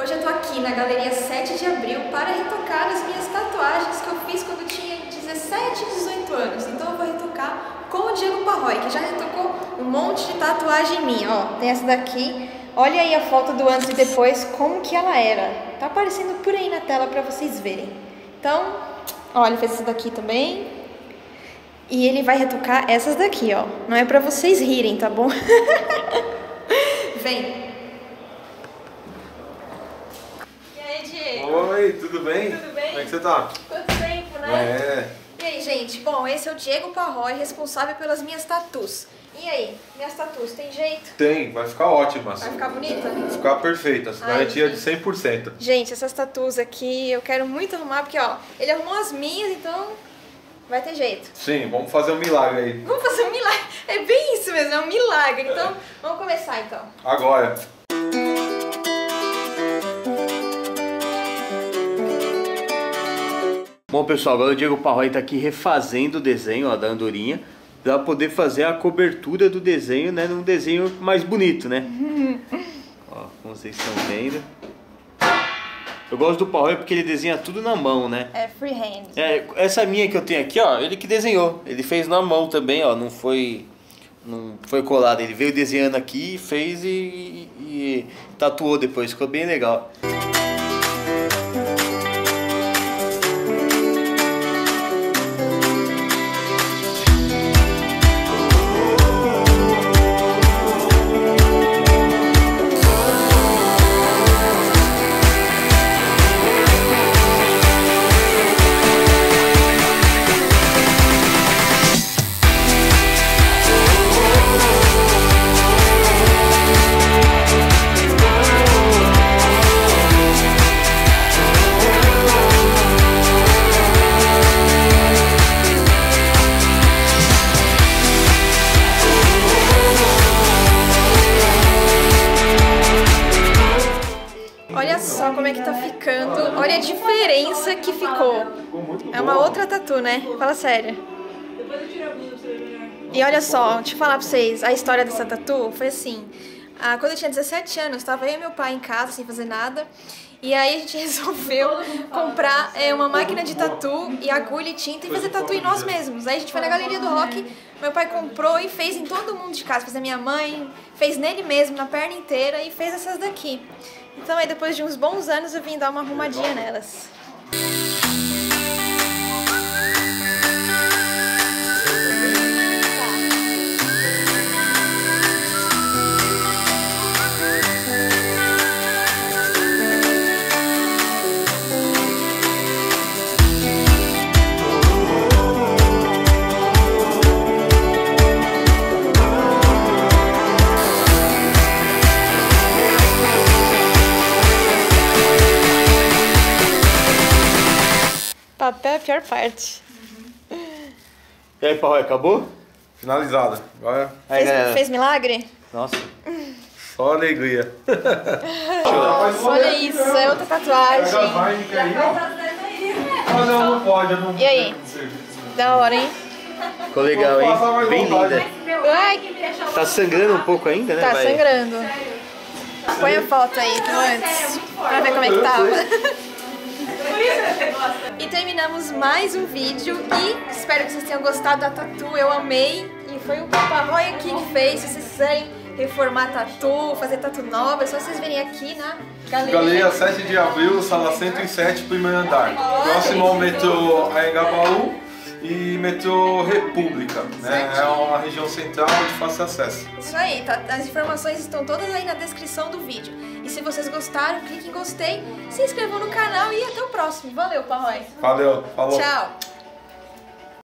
Hoje eu tô aqui na Galeria 7 de Abril para retocar as minhas tatuagens que eu fiz quando tinha 17, 18 anos. Então eu vou retocar com o Diego Parroy, que já retocou um monte de tatuagem minha. Ó, tem essa daqui. Olha aí a foto do antes e depois, como que ela era. Tá aparecendo por aí na tela para vocês verem. Então, ele fez essa daqui também. E ele vai retocar essas daqui, ó. Não é pra vocês rirem, tá bom? Vem. E aí, Diego? Oi, tudo bem? Tudo bem? Como é que você tá? Quanto tempo, né? É. E aí, gente? Bom, esse é o Diego Parroy, responsável pelas minhas tatus. E aí, minhas tatus, tem jeito? Tem, vai ficar ótima. Vai ficar bonita? Vai ficar perfeita, Ai, garantia de gente. 100%. Gente, essas tatus aqui eu quero muito arrumar, porque ó, ele arrumou as minhas, então vai ter jeito. Sim, vamos fazer um milagre aí. Vamos fazer um milagre. É bem isso mesmo, é um milagre. Então, vamos começar então. Agora. Bom, pessoal, agora o Diego Parroy está aqui refazendo o desenho ó, da andorinha para poder fazer a cobertura do desenho, né, num desenho mais bonito, né? ó, como vocês estão vendo. Eu gosto do Parroy porque ele desenha tudo na mão, né? É freehand. É, essa minha que eu tenho aqui, ó, ele que desenhou. Ele fez na mão também, ó, não foi não foi colado. Ele veio desenhando aqui, fez e, e- e tatuou depois. Ficou bem legal. É que tá ficando. Olha a diferença que ficou. É uma outra tatu, né? Fala sério. E olha só, deixa eu falar pra vocês, a história dessa tatu foi assim. Ah, quando eu tinha 17 anos, estava eu e meu pai em casa sem fazer nada. E aí a gente resolveu comprar é, uma máquina de tatu e agulha e tinta e fazer tatu em nós mesmos. Aí a gente foi na galeria do rock, meu pai comprou e fez em todo mundo de casa. Fez a minha mãe, fez nele mesmo, na perna inteira e fez essas daqui. Então aí depois de uns bons anos eu vim dar uma arrumadinha nelas. Papel é a pior parte. E aí, Parroy, acabou? Finalizada. Agora Aí, Fez, fez milagre? Nossa. só alegria. Olha isso, é outra tatuagem. Ah, não, não pode, eu não. E aí? Da hora, hein? Ficou legal, hein? Bem linda. Ai, Tá sangrando um pouco ainda, né? tá Vai- sangrando. Põe a foto aí do antes, pra ver como é que tava. E terminamos mais um vídeo e espero que vocês tenham gostado da tatu, eu amei. E foi o Paparroy aqui que fez, se vocês quiserem reformar tatu, fazer tatu nova, é só vocês virem aqui na galeria. Galeria 7 de abril, sala 107, primeiro andar. Próximo ao metrô Anhangabaú e metrô República. Né? É uma região central de fácil acesso. Isso aí, tá? as informações estão todas aí na descrição do vídeo. E se vocês gostaram, clique em gostei, se inscrevam no canal e até o próximo. Valeu, Parroy. Valeu, falou. Tchau.